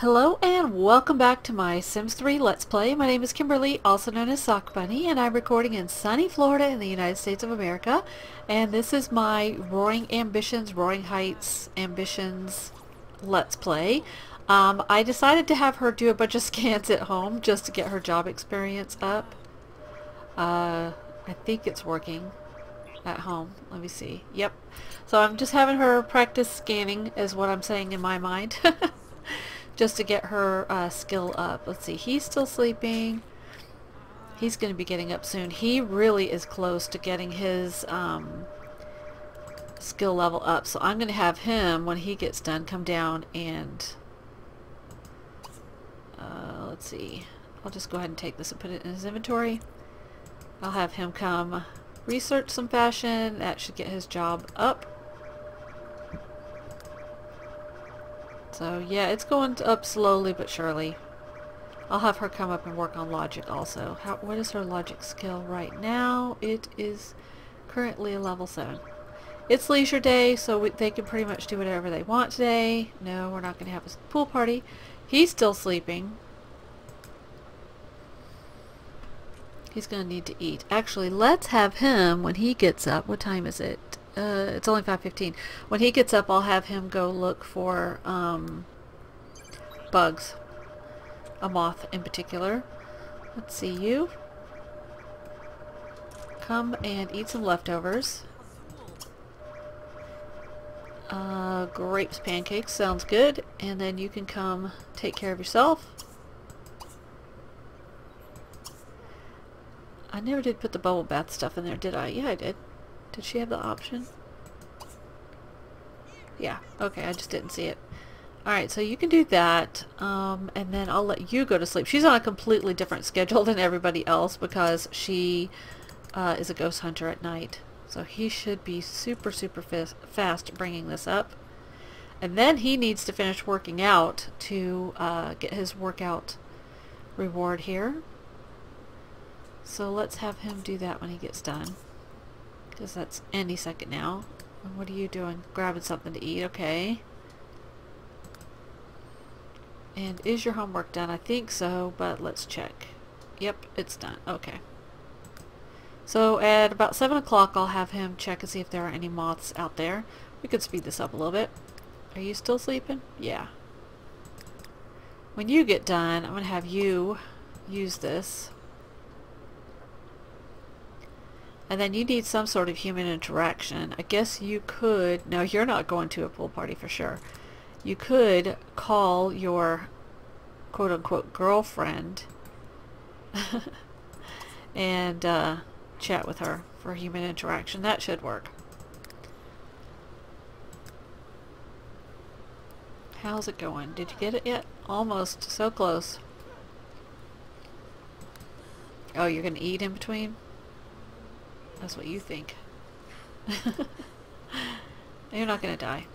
Hello and welcome back to my Sims 3 Let's Play. My name is Kimberly, also known as Sock Bunny, and I'm recording in sunny Florida in the United States of America. And this is my Roaring Ambitions, Roaring Heights Ambitions Let's Play. Um, I decided to have her do a bunch of scans at home just to get her job experience up. Uh, I think it's working at home. Let me see. Yep. So I'm just having her practice scanning is what I'm saying in my mind. just to get her uh, skill up. Let's see, he's still sleeping. He's going to be getting up soon. He really is close to getting his um, skill level up. So I'm going to have him, when he gets done, come down and... Uh, let's see. I'll just go ahead and take this and put it in his inventory. I'll have him come research some fashion. That should get his job up. So yeah, it's going up slowly but surely. I'll have her come up and work on logic also. How, what is her logic skill right now? It is currently a level 7. It's leisure day, so we, they can pretty much do whatever they want today. No, we're not going to have a pool party. He's still sleeping. He's going to need to eat. Actually, let's have him, when he gets up, what time is it? Uh, it's only 5.15. When he gets up, I'll have him go look for um, bugs. A moth in particular. Let's see you. Come and eat some leftovers. Uh, grapes pancakes sounds good. And then you can come take care of yourself. I never did put the bubble bath stuff in there, did I? Yeah, I did. Did she have the option? Yeah, okay, I just didn't see it. Alright, so you can do that, um, and then I'll let you go to sleep. She's on a completely different schedule than everybody else because she uh, is a ghost hunter at night. So he should be super, super fast bringing this up. And then he needs to finish working out to uh, get his workout reward here. So let's have him do that when he gets done. Because that's any second now. What are you doing? Grabbing something to eat. Okay. And is your homework done? I think so, but let's check. Yep, it's done. Okay. So at about 7 o'clock I'll have him check and see if there are any moths out there. We could speed this up a little bit. Are you still sleeping? Yeah. When you get done, I'm going to have you use this And then you need some sort of human interaction. I guess you could, no you're not going to a pool party for sure. You could call your quote-unquote girlfriend and uh, chat with her for human interaction. That should work. How's it going? Did you get it yet? Almost. So close. Oh, you're going to eat in between? That's what you think. You're not gonna die.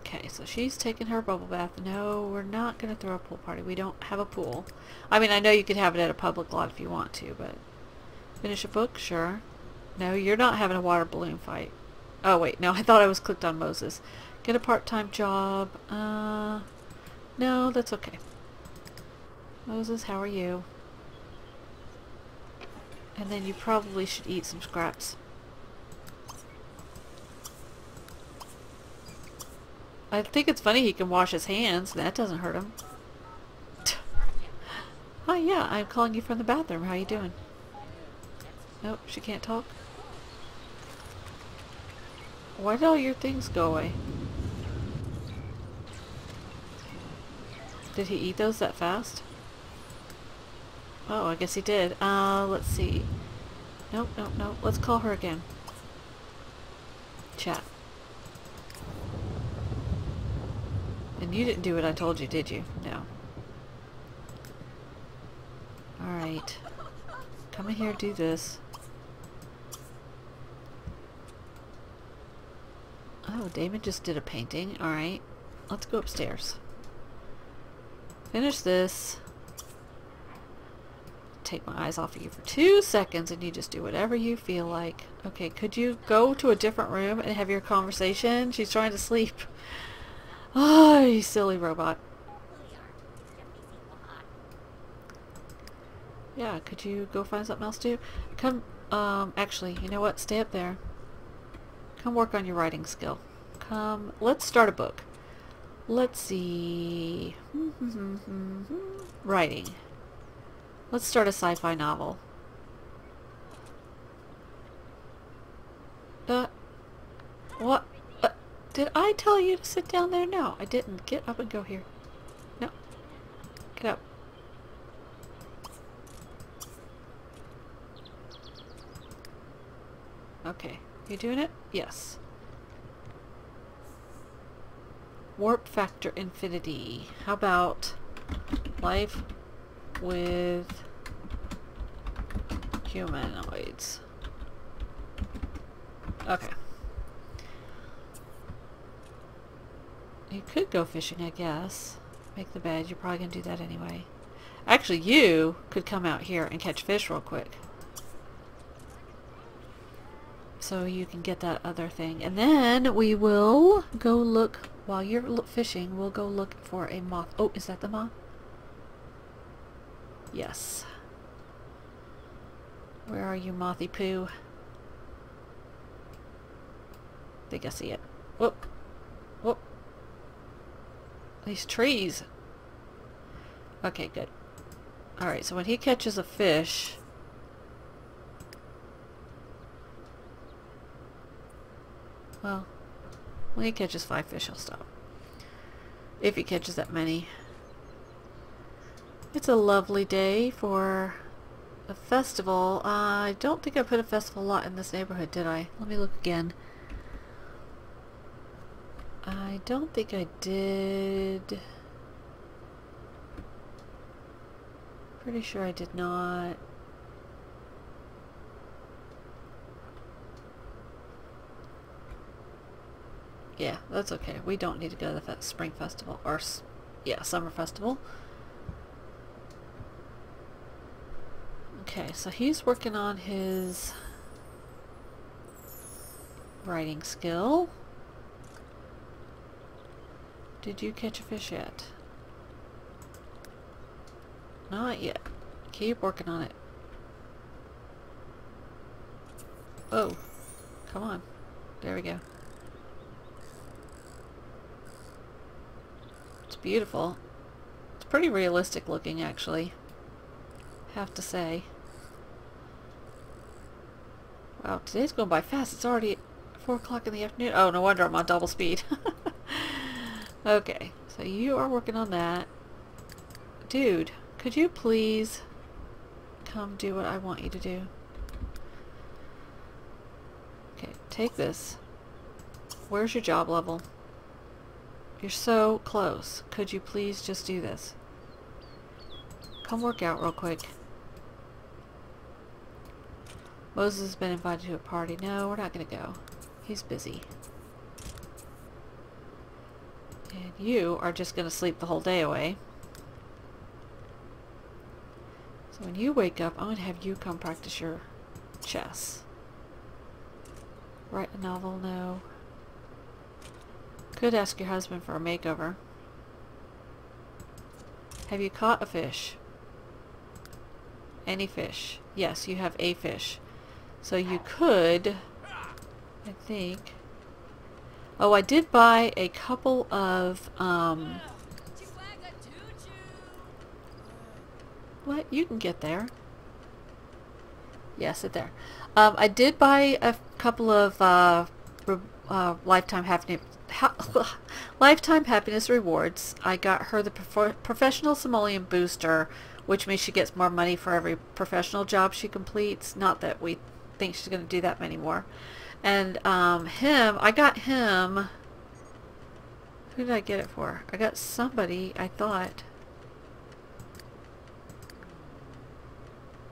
Okay, so she's taking her bubble bath. No, we're not gonna throw a pool party. We don't have a pool. I mean, I know you could have it at a public lot if you want to, but... Finish a book? Sure. No, you're not having a water balloon fight. Oh, wait. No, I thought I was clicked on Moses. Get a part-time job. Uh... No, that's okay. Moses, how are you? And then you probably should eat some scraps. I think it's funny he can wash his hands. That doesn't hurt him. Hi, oh, yeah, I'm calling you from the bathroom. How you doing? Nope, she can't talk. Why did all your things go away? Did he eat those that fast? Oh, I guess he did. Uh, let's see. Nope, nope, nope. Let's call her again. Chat. And you didn't do what I told you, did you? No. Alright. Come in here, do this. Oh, Damon just did a painting. Alright. Let's go upstairs. Finish this take my eyes off of you for two seconds and you just do whatever you feel like. Okay, could you go to a different room and have your conversation? She's trying to sleep. Oh, you silly robot. Yeah, could you go find something else to do? Come, um, actually, you know what? Stay up there. Come work on your writing skill. Come, let's start a book. Let's see. writing. Let's start a sci-fi novel. Uh, what? Uh, did I tell you to sit down there? No, I didn't. Get up and go here. No. Get up. Okay. You doing it? Yes. Warp factor infinity. How about life with humanoids? Okay. You could go fishing, I guess. Make the bed. You're probably going to do that anyway. Actually, you could come out here and catch fish real quick. So you can get that other thing. And then we will go look, while you're fishing, we'll go look for a moth. Oh, is that the moth? Yes. Where are you, Mothy Poo? think I see it. Whoop. Whoop. These trees. Okay, good. Alright, so when he catches a fish... Well, when he catches five fish, he'll stop. If he catches that many. It's a lovely day for a festival. Uh, I don't think I put a festival lot in this neighborhood, did I? Let me look again. I don't think I did. Pretty sure I did not. Yeah, that's okay. We don't need to go to the spring festival. Or, yeah, summer festival. Okay, so he's working on his writing skill. Did you catch a fish yet? Not yet. Keep working on it. Oh, come on. There we go. It's beautiful. It's pretty realistic looking, actually. Have to say. Wow, today's going by fast. It's already 4 o'clock in the afternoon. Oh, no wonder I'm on double speed. Okay, so you are working on that. Dude, could you please come do what I want you to do? Okay, take this. Where's your job level? You're so close. Could you please just do this? Come work out real quick. Moses has been invited to a party. No, we're not going to go. He's busy. And you are just going to sleep the whole day away. So when you wake up, I'm going to have you come practice your chess. Write a novel, no. Could ask your husband for a makeover. Have you caught a fish? Any fish? Yes, you have a fish. So you could, I think, Oh, I did buy a couple of, um... What? You can get there. Yeah, sit there. Um, I did buy a couple of, uh, uh, lifetime happiness, ha lifetime happiness rewards. I got her the prof professional simoleon booster, which means she gets more money for every professional job she completes. Not that we think she's going to do that many more. And um, him, I got him. Who did I get it for? I got somebody, I thought.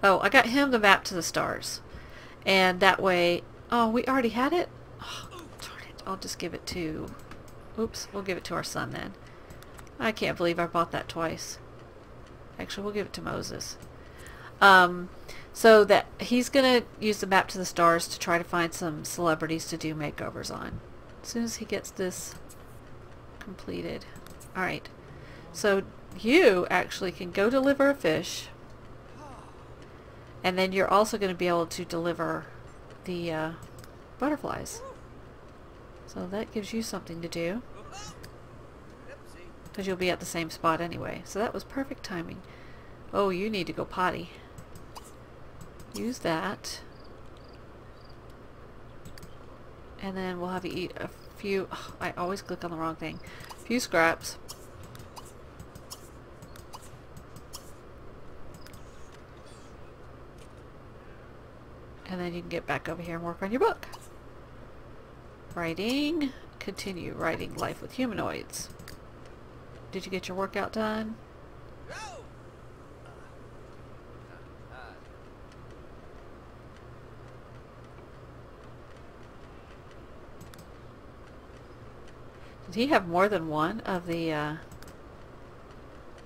Oh, I got him the map to the stars. And that way... Oh, we already had it? Oh, darn it. I'll just give it to... Oops, we'll give it to our son then. I can't believe I bought that twice. Actually, we'll give it to Moses. Um, so that he's going to use the map to the stars to try to find some celebrities to do makeovers on. As soon as he gets this completed. Alright. So you actually can go deliver a fish. And then you're also going to be able to deliver the uh, butterflies. So that gives you something to do. Because you'll be at the same spot anyway. So that was perfect timing. Oh, you need to go potty. Use that. And then we'll have you eat a few... Oh, I always click on the wrong thing. A few scraps. And then you can get back over here and work on your book. Writing. Continue writing Life with Humanoids. Did you get your workout done? Did he have more than one of the uh,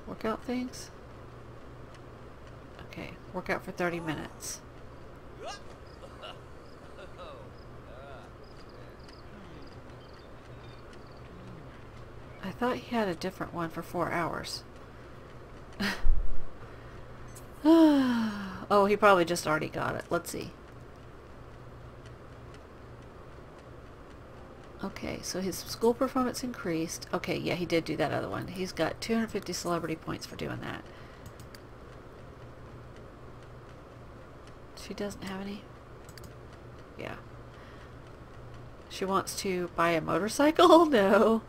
workout things? Okay, workout for 30 minutes. I thought he had a different one for four hours. oh, he probably just already got it. Let's see. Okay, so his school performance increased. Okay, yeah, he did do that other one. He's got 250 celebrity points for doing that. She doesn't have any? Yeah. She wants to buy a motorcycle? No.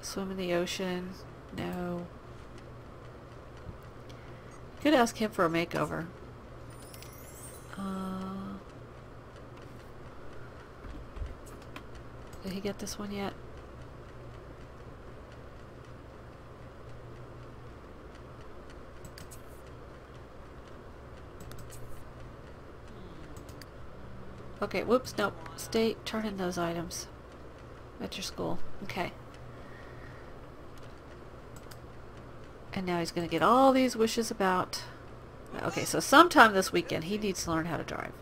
Swim in the ocean? No. Could ask him for a makeover. Uh, did he get this one yet? Okay, whoops, nope. Stay, turn in those items at your school. Okay. And now he's going to get all these wishes about... Okay, so sometime this weekend he needs to learn how to drive.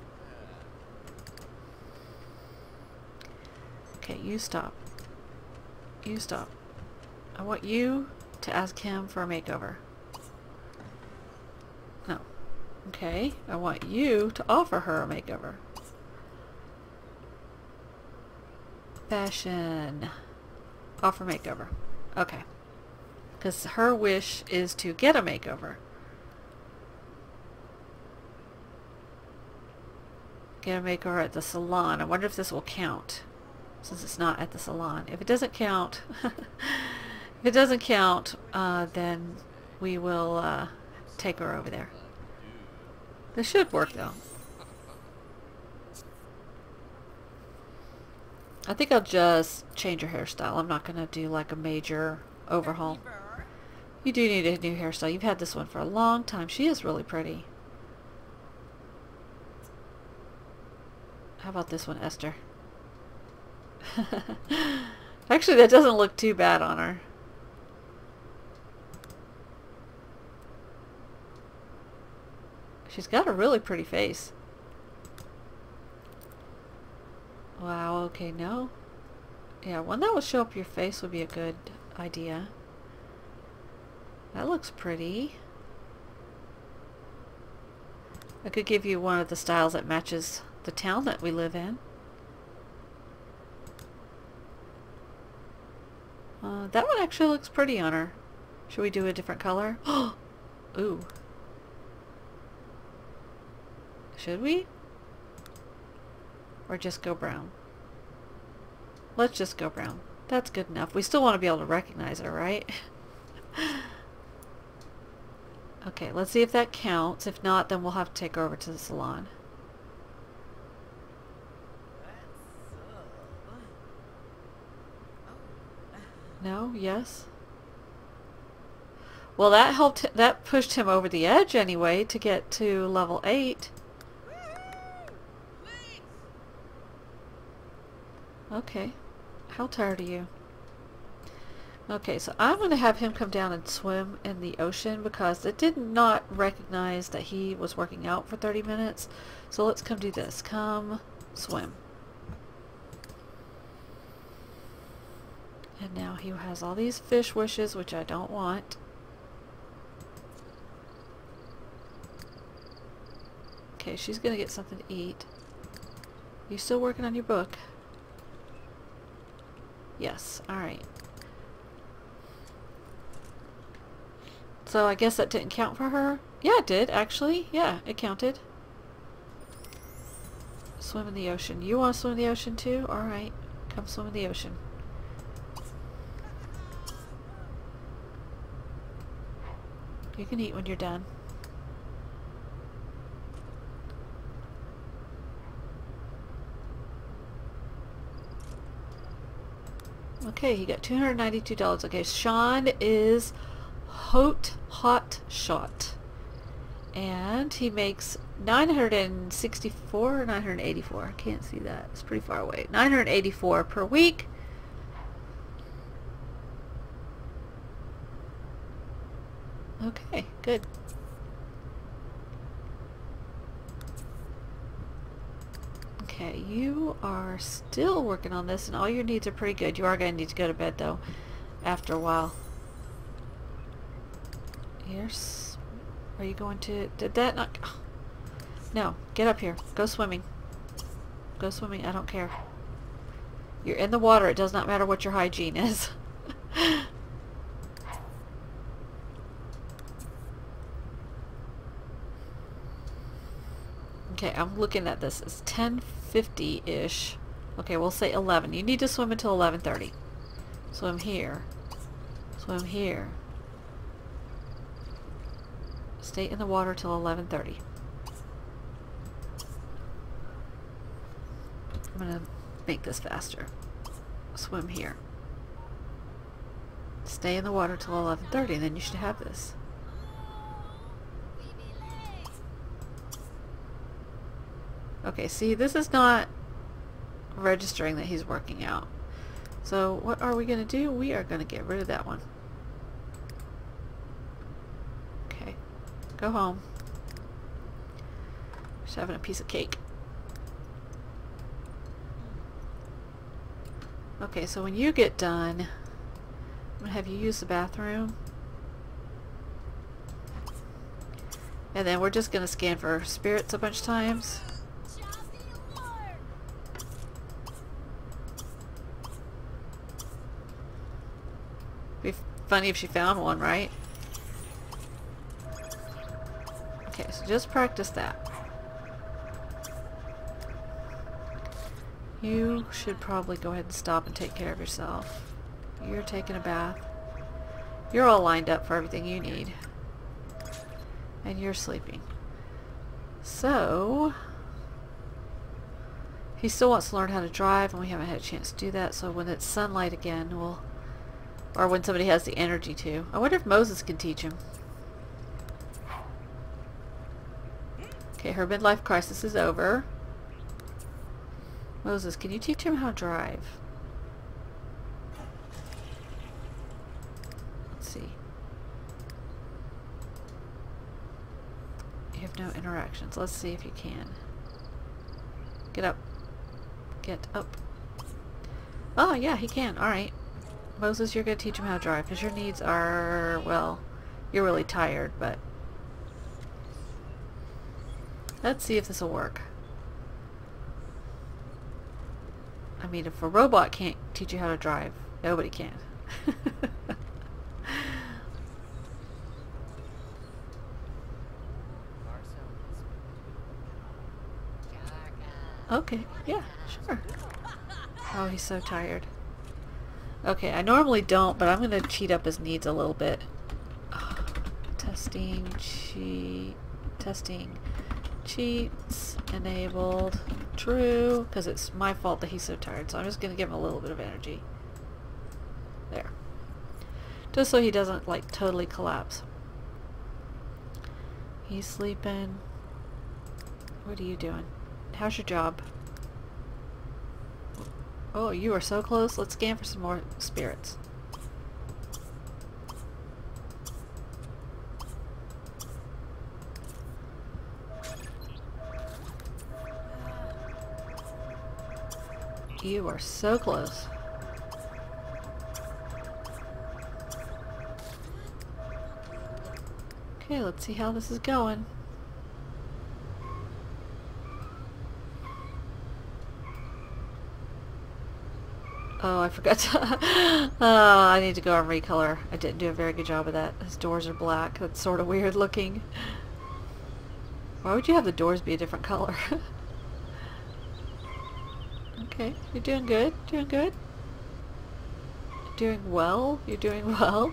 Okay, you stop. You stop. I want you to ask him for a makeover. No. Okay, I want you to offer her a makeover. Fashion. Offer makeover. Okay. Because her wish is to get a makeover. Get a makeover at the salon. I wonder if this will count. Since it's not at the salon. If it doesn't count, if it doesn't count, uh, then we will uh, take her over there. This should work though. I think I'll just change her hairstyle. I'm not going to do like a major overhaul. You do need a new hairstyle. You've had this one for a long time. She is really pretty. How about this one, Esther? Actually, that doesn't look too bad on her. She's got a really pretty face. Wow, okay, no. Yeah, one that will show up your face would be a good idea. That looks pretty. I could give you one of the styles that matches the town that we live in. Uh, that one actually looks pretty on her. Should we do a different color? Ooh. Should we? Or just go brown? Let's just go brown. That's good enough. We still want to be able to recognize her, right? okay, let's see if that counts. If not, then we'll have to take her over to the salon. No? Yes? Well, that helped, that pushed him over the edge anyway to get to level 8. Okay. How tired are you? Okay, so I'm going to have him come down and swim in the ocean because it did not recognize that he was working out for 30 minutes. So let's come do this. Come swim. And now he has all these fish wishes, which I don't want. Okay, she's gonna get something to eat. You still working on your book? Yes, alright. So I guess that didn't count for her? Yeah, it did, actually. Yeah, it counted. Swim in the ocean. You want to swim in the ocean too? Alright. Come swim in the ocean. You can eat when you're done. Okay, he got $292. Okay, Sean is Hot Hot Shot. And he makes 964 or 984. I can't see that. It's pretty far away. 984 per week. Okay, good. Okay, you are still working on this and all your needs are pretty good. You are going to need to go to bed though after a while. Here's... Are you going to... Did that not... No, get up here. Go swimming. Go swimming. I don't care. You're in the water. It does not matter what your hygiene is. okay, I'm looking at this. It's 1050-ish. Okay, we'll say 11. You need to swim until 11.30. Swim here. Swim here. Stay in the water till 11.30. I'm going to make this faster. Swim here. Stay in the water till 11.30 and then you should have this. Okay, see, this is not registering that he's working out. So what are we going to do? We are going to get rid of that one. Okay, go home. Just having a piece of cake. Okay, so when you get done, I'm going to have you use the bathroom. And then we're just going to scan for spirits a bunch of times. Be funny if she found one, right? Okay, so just practice that. You should probably go ahead and stop and take care of yourself. You're taking a bath. You're all lined up for everything you need. And you're sleeping. So, he still wants to learn how to drive and we haven't had a chance to do that so when it's sunlight again we'll or when somebody has the energy to. I wonder if Moses can teach him. Okay, her midlife crisis is over. Moses, can you teach him how to drive? Let's see. You have no interactions. Let's see if you can. Get up. Get up. Oh, yeah, he can. Alright. Moses, you're going to teach him how to drive because your needs are, well, you're really tired, but let's see if this will work. I mean, if a robot can't teach you how to drive, nobody can. okay, yeah, sure. Oh, he's so tired. Okay, I normally don't, but I'm going to cheat up his needs a little bit. Testing, cheat, testing, cheats, enabled, true, because it's my fault that he's so tired, so I'm just going to give him a little bit of energy. There. Just so he doesn't, like, totally collapse. He's sleeping. What are you doing? How's your job? Oh, you are so close. Let's scan for some more spirits. You are so close. Okay, let's see how this is going. Oh, I forgot to... oh, I need to go and recolor. I didn't do a very good job of that. His doors are black. That's sort of weird looking. Why would you have the doors be a different color? okay, you're doing good. Doing good. Doing well. You're doing well.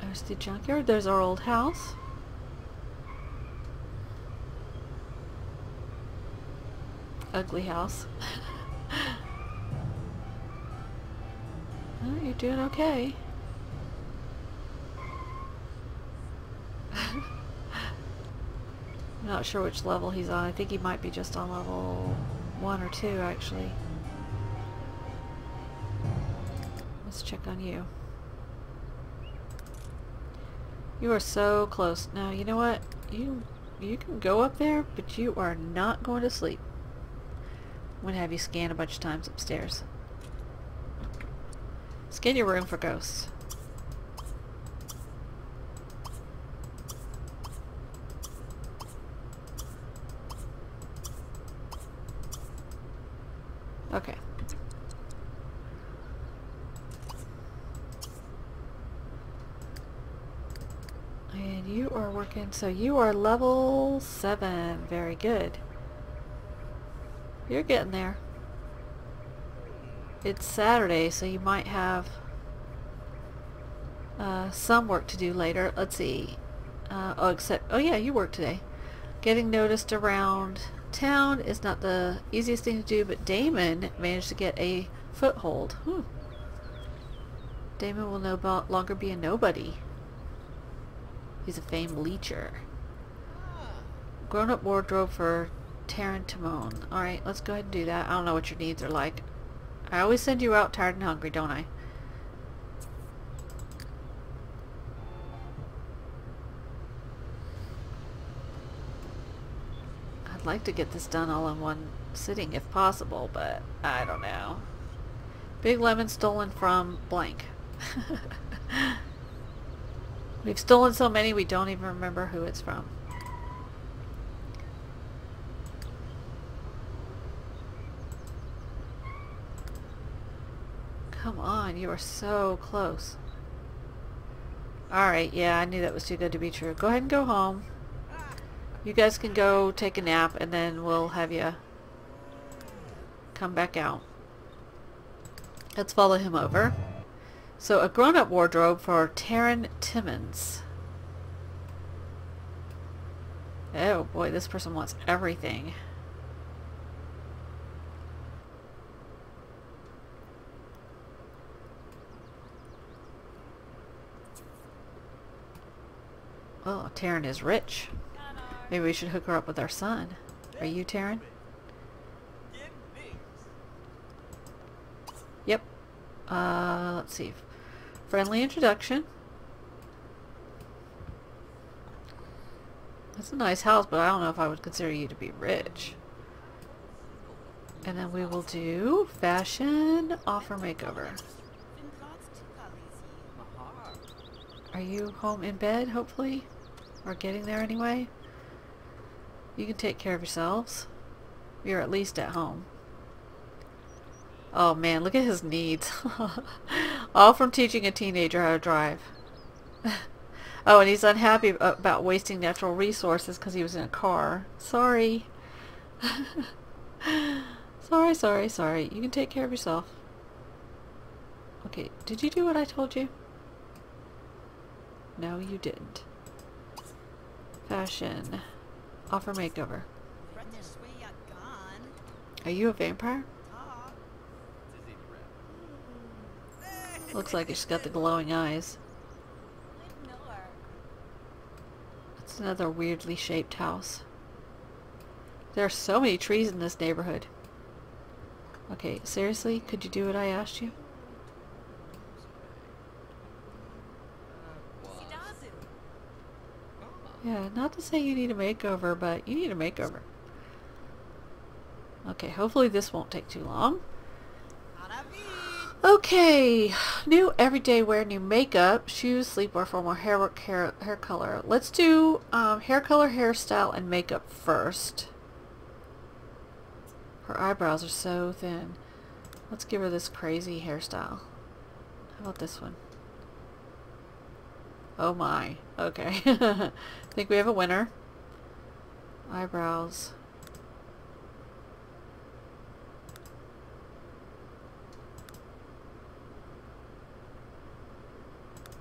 There's the junkyard. There's our old house. Ugly house. oh, you're doing okay. I'm not sure which level he's on. I think he might be just on level one or two, actually. Let's check on you. You are so close. Now, you know what? You you can go up there, but you are not going to sleep. To have you scan a bunch of times upstairs. Scan your room for ghosts. Okay. And you are working, so you are level 7. Very good. You're getting there. It's Saturday, so you might have uh, some work to do later. Let's see. Uh, oh, except, oh yeah, you work today. Getting noticed around town is not the easiest thing to do, but Damon managed to get a foothold. Hmm. Damon will no longer be a nobody. He's a famed leecher. Grown-up wardrobe for Taryn Timon. Alright, let's go ahead and do that. I don't know what your needs are like. I always send you out tired and hungry, don't I? I'd like to get this done all in one sitting if possible, but I don't know. Big lemon stolen from blank. We've stolen so many we don't even remember who it's from. Come on, you are so close. Alright, yeah, I knew that was too good to be true. Go ahead and go home. You guys can go take a nap and then we'll have you come back out. Let's follow him over. So a grown-up wardrobe for Taryn Timmons. Oh boy, this person wants everything. Oh, Taryn is rich. Maybe we should hook her up with our son. Are you Taryn? Yep. Uh, let's see. Friendly introduction. That's a nice house, but I don't know if I would consider you to be rich. And then we will do fashion offer makeover. Are you home in bed, hopefully? Or getting there anyway. You can take care of yourselves. You're at least at home. Oh man, look at his needs. All from teaching a teenager how to drive. oh, and he's unhappy about wasting natural resources because he was in a car. Sorry. sorry, sorry, sorry. You can take care of yourself. Okay, did you do what I told you? No, you didn't. Fashion. Offer makeover. Are you a vampire? Looks like she's got the glowing eyes. It's another weirdly shaped house. There are so many trees in this neighborhood. Okay, seriously? Could you do what I asked you? Yeah, not to say you need a makeover, but you need a makeover. Okay, hopefully this won't take too long. Okay, new everyday wear, new makeup, shoes, sleepwear, formal hair work, hair, hair color. Let's do um, hair color, hairstyle, and makeup first. Her eyebrows are so thin. Let's give her this crazy hairstyle. How about this one? Oh my. Okay. I think we have a winner. Eyebrows.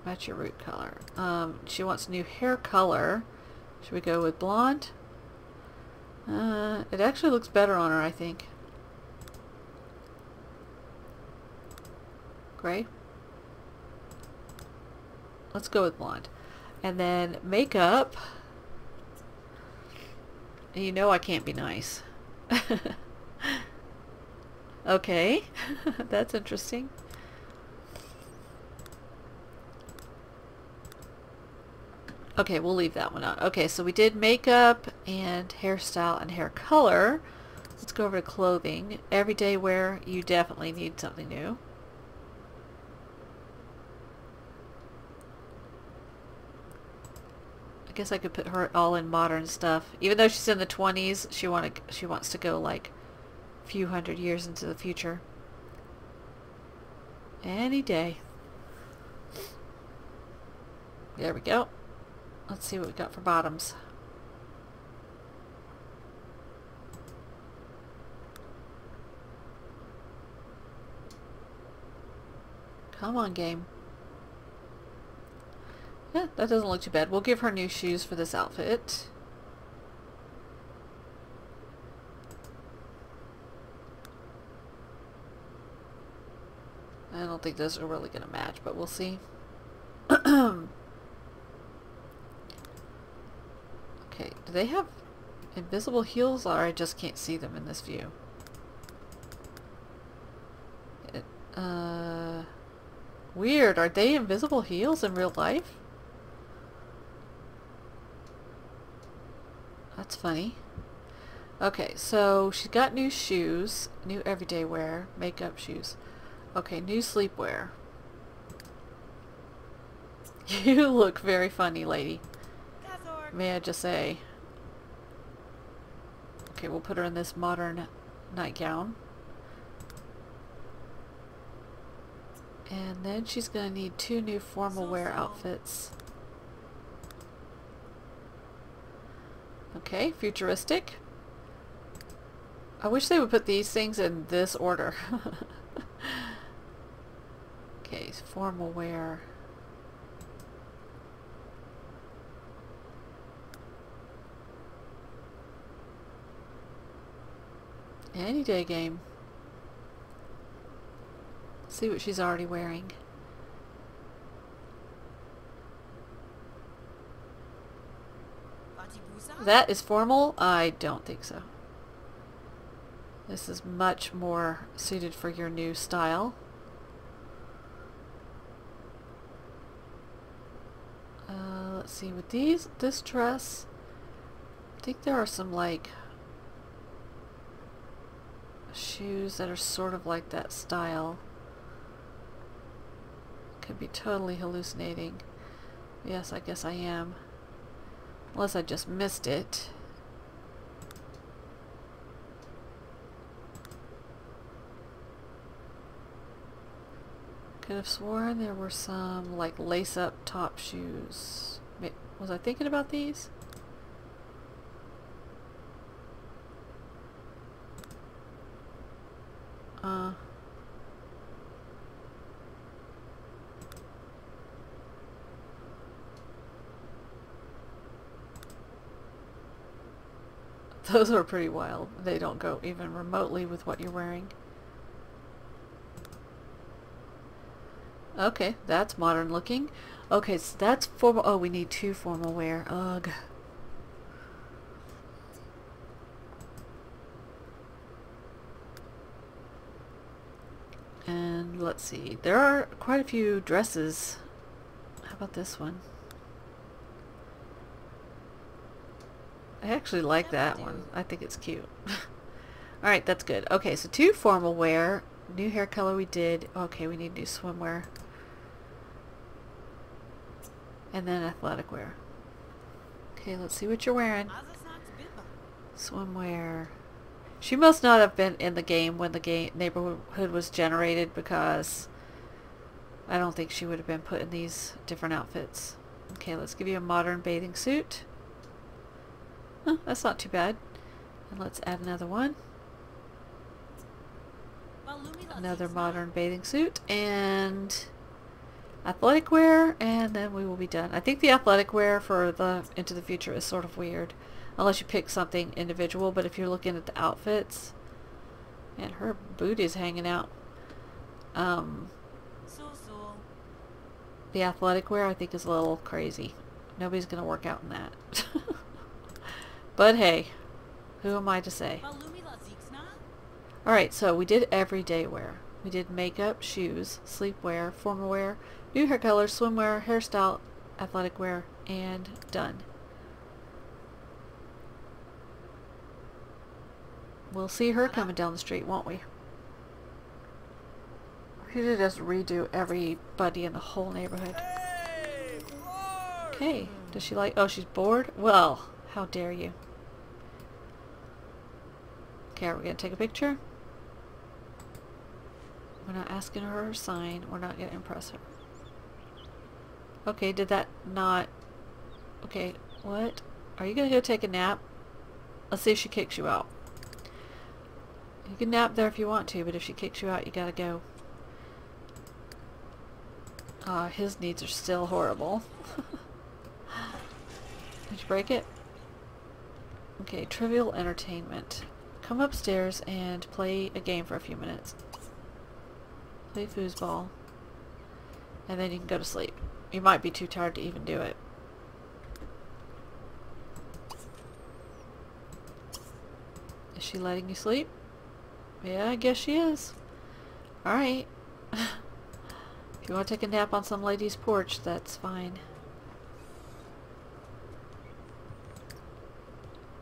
Match your root color. Um, she wants new hair color. Should we go with blonde? Uh, it actually looks better on her, I think. Gray? Let's go with blonde. And then makeup. You know I can't be nice. okay. That's interesting. Okay, we'll leave that one out. Okay, so we did makeup and hairstyle and hair color. Let's go over to clothing. Everyday wear, you definitely need something new. I guess I could put her all in modern stuff. Even though she's in the 20s, she want to, she wants to go like a few hundred years into the future. Any day. There we go. Let's see what we got for bottoms. Come on, game. Yeah, that doesn't look too bad. We'll give her new shoes for this outfit. I don't think those are really going to match, but we'll see. Okay, do they have invisible heels or I just can't see them in this view? It, uh, weird. Are they invisible heels in real life? That's funny. Okay, so she's got new shoes, new everyday wear, makeup shoes. Okay, new sleepwear. You look very funny, lady. May I just say. Okay, we'll put her in this modern nightgown. And then she's going to need two new formal wear outfits. Okay, futuristic. I wish they would put these things in this order. okay, formal wear. Any day game. See what she's already wearing. That is formal? I don't think so. This is much more suited for your new style. Uh, let's see, with these, this dress, I think there are some like shoes that are sort of like that style. Could be totally hallucinating. Yes, I guess I am. Unless I just missed it. Could have sworn there were some like lace-up top shoes. Was I thinking about these? Uh, those are pretty wild. They don't go even remotely with what you're wearing. Okay, that's modern looking. Okay, so that's formal. Oh, we need two formal wear. Ugh. And let's see, there are quite a few dresses. How about this one? I actually like that one. I think it's cute. Alright, that's good. Okay, so two formal wear. New hair color we did. Okay, we need new swimwear. And then athletic wear. Okay, let's see what you're wearing. Swimwear. She must not have been in the game when the game neighborhood was generated because I don't think she would have been put in these different outfits. Okay, let's give you a modern bathing suit. That's not too bad. And let's add another one. Another modern bathing suit and athletic wear and then we will be done. I think the athletic wear for the Into the Future is sort of weird unless you pick something individual but if you're looking at the outfits and her booty's hanging out um, the athletic wear I think is a little crazy. Nobody's going to work out in that. but hey, who am I to say? Alright, so we did everyday wear. We did makeup, shoes, sleepwear, formal wear, new hair color, swimwear, hairstyle, athletic wear, and done. We'll see her coming down the street, won't we? We should just redo everybody in the whole neighborhood. Okay, does she like... Oh, she's bored? Well, how dare you. Okay, are we going to take a picture? We're not asking her her sign. We're not going to impress her. Okay, did that not... Okay, what? Are you going to go take a nap? Let's see if she kicks you out. You can nap there if you want to, but if she kicks you out, you gotta go. Ah, uh, his needs are still horrible. Did you break it? Okay, trivial entertainment. Come upstairs and play a game for a few minutes. Play foosball. And then you can go to sleep. You might be too tired to even do it. Is she letting you sleep? Yeah, I guess she is. Alright. if you want to take a nap on some lady's porch, that's fine.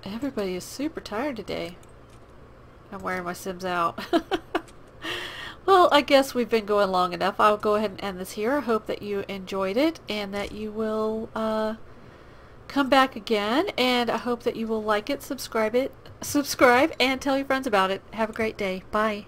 Everybody is super tired today. I'm wearing my Sims out. well, I guess we've been going long enough. I'll go ahead and end this here. I hope that you enjoyed it and that you will uh, come back again. And I hope that you will like it, subscribe it, subscribe, and tell your friends about it. Have a great day. Bye.